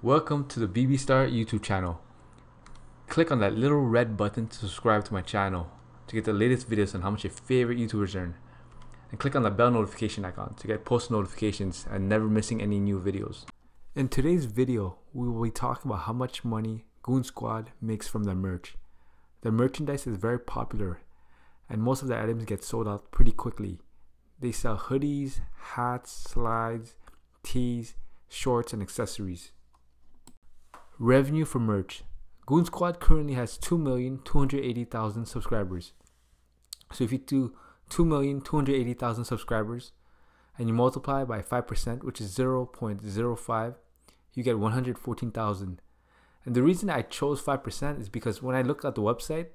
Welcome to the BB Star YouTube channel. Click on that little red button to subscribe to my channel to get the latest videos on how much your favorite YouTubers earn. And click on the bell notification icon to get post notifications and never missing any new videos. In today's video, we will be talking about how much money Goonzquad makes from their merch. Their merchandise is very popular and most of the items get sold out pretty quickly. They sell hoodies, hats, slides, tees, shorts, and accessories. Revenue for merch. Goonzquad currently has 2,280,000 subscribers. So if you do 2,280,000 subscribers and you multiply by 5%, which is 0.05, you get 114,000. And the reason I chose 5% is because when I looked at the website,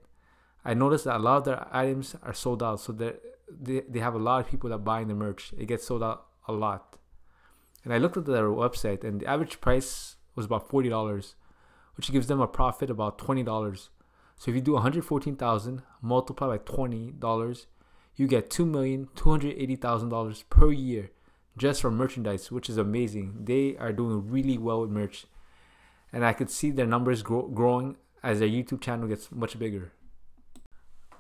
I noticed that a lot of their items are sold out. So they, they have a lot of people that buying the merch. It gets sold out a lot. And I looked at their website and the average price was about $40, which gives them a profit about $20. So if you do 114,000 multiplied by $20, you get $2,280,000 per year just from merchandise, which is amazing. They are doing really well with merch. And I could see their numbers grow, growing as their YouTube channel gets much bigger.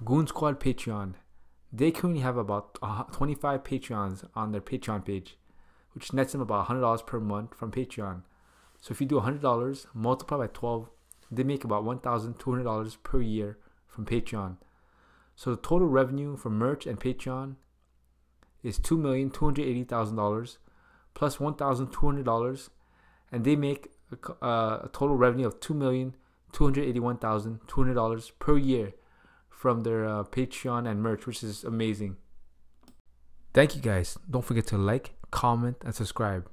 Goonzquad Patreon. They currently have about 25 Patreons on their Patreon page, which nets them about $100 per month from Patreon. So if you do $100 multiplied by 12, they make about $1,200 per year from Patreon. So the total revenue from merch and Patreon is $2,280,000 plus $1,200 and they make a, uh, a total revenue of $2,281,200 per year from their uh, Patreon and merch, which is amazing. Thank you guys. Don't forget to like, comment, and subscribe.